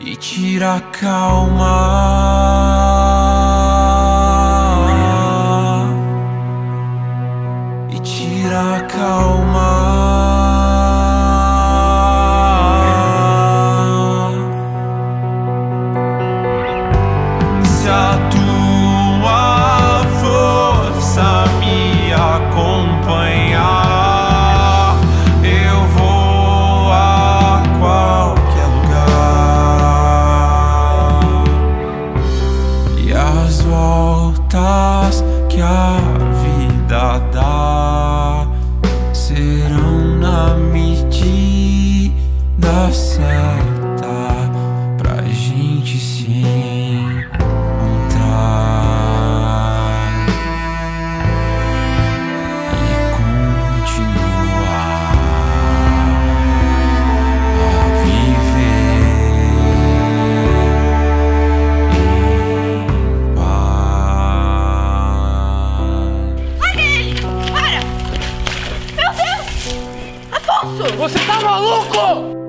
e tira a calma. E tira a calma. Se a tua força me acompanhar, voltas que a vida dá serão na medida certa pra gente se encontrar Você tá maluco?